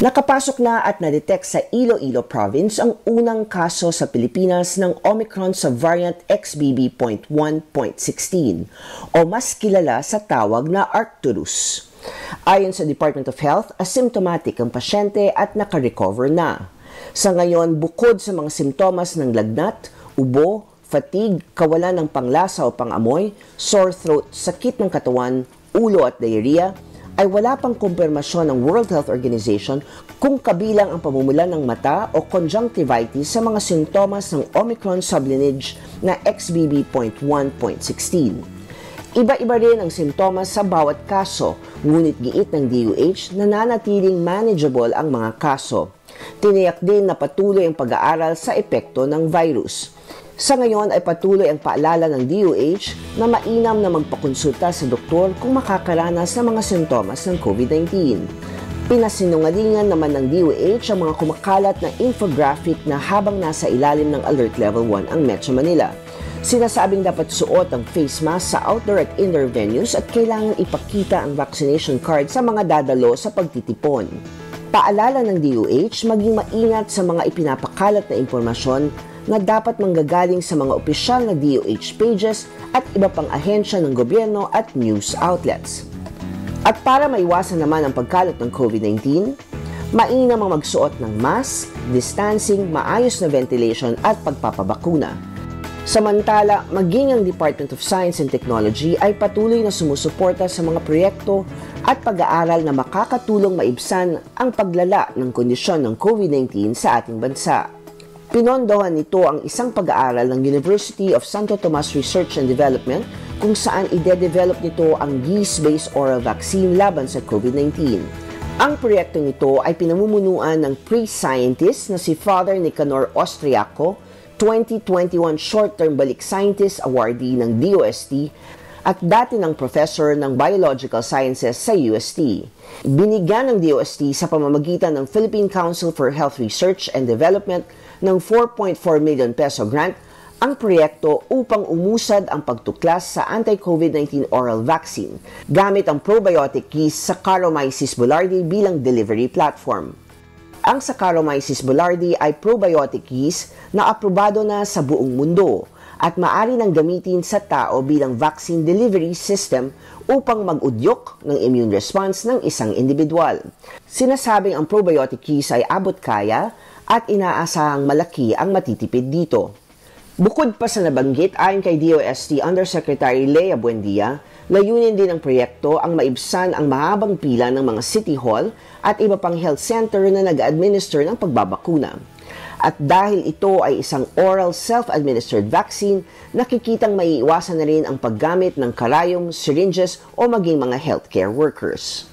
Nakapasok na at na-detect sa Iloilo Province ang unang kaso sa Pilipinas ng Omicron sa variant XBB.1.16 o mas kilala sa tawag na Arcturus. Ayon sa Department of Health, asymptomatic ang pasyente at nakarecover na. Sa ngayon, bukod sa mga simptomas ng lagnat, ubo, fatigue, kawalan ng panglasa o pangamoy, sore throat, sakit ng katawan, ulo at diarrhea, ay wala pang kumpirmasyon ng World Health Organization kung kabilang ang pamumula ng mata o conjunctivitis sa mga sintomas ng Omicron sublineage na XBB.1.16. Iba-iba rin ang sintomas sa bawat kaso, ngunit giit ng DOH na nanatiling manageable ang mga kaso. Tiniyak din na patuloy ang pag-aaral sa epekto ng virus. Sa ngayon ay patuloy ang paalala ng DOH na mainam na magpakonsulta sa doktor kung makakaranas ng mga sintomas ng COVID-19. Pinasinungalingan naman ng DOH ang mga kumakalat na infographic na habang nasa ilalim ng Alert Level 1 ang Metro Manila. Sinasabing dapat suot ang face mask sa outdoor at indoor venues at kailangan ipakita ang vaccination card sa mga dadalo sa pagtitipon. Paalala ng DOH maging maingat sa mga ipinapakalat na impormasyon na dapat manggagaling sa mga opisyal na DOH pages at iba pang ahensya ng gobyerno at news outlets. At para maiwasan naman ang pagkalat ng COVID-19, mainam ang magsuot ng mask, distancing, maayos na ventilation at pagpapabakuna. Samantala, maging ang Department of Science and Technology ay patuloy na sumusuporta sa mga proyekto at pag-aaral na makakatulong maibsan ang paglala ng kondisyon ng COVID-19 sa ating bansa. Pinondohan nito ang isang pag-aaral ng University of Santo Tomas Research and Development kung saan ide-develop nito ang yeast-based oral vaccine laban sa COVID-19. Ang proyektong ito ay pinamumunuan ng pre-scientist na si Father Nicanor Austriaco, 2021 Short-Term Balik Scientist Awardee ng DOST at dati ng professor ng Biological Sciences sa UST. Binigyan ng DOST sa pamamagitan ng Philippine Council for Health Research and Development ng 4.4 million peso grant ang proyekto upang umusad ang pagtuklas sa anti-COVID-19 oral vaccine gamit ang probiotic yeast Saccharomyces boulardii bilang delivery platform. Ang Saccharomyces boulardii ay probiotic yeast na aprobado na sa buong mundo at maaari nang gamitin sa tao bilang vaccine delivery system upang mag-udyok ng immune response ng isang individual. Sinasabing ang probiotic yeast ay abot kaya at inaasahang malaki ang matitipid dito. Bukod pa sa nabanggit, ayon kay DOST Undersecretary Lea Buendia, layunin din ng proyekto ang maibsan ang mahabang pila ng mga city hall at iba pang health center na nag-administer ng pagbabakuna. At dahil ito ay isang oral self-administered vaccine, nakikitang maiiwasan na rin ang paggamit ng karayom, syringes o maging mga healthcare workers.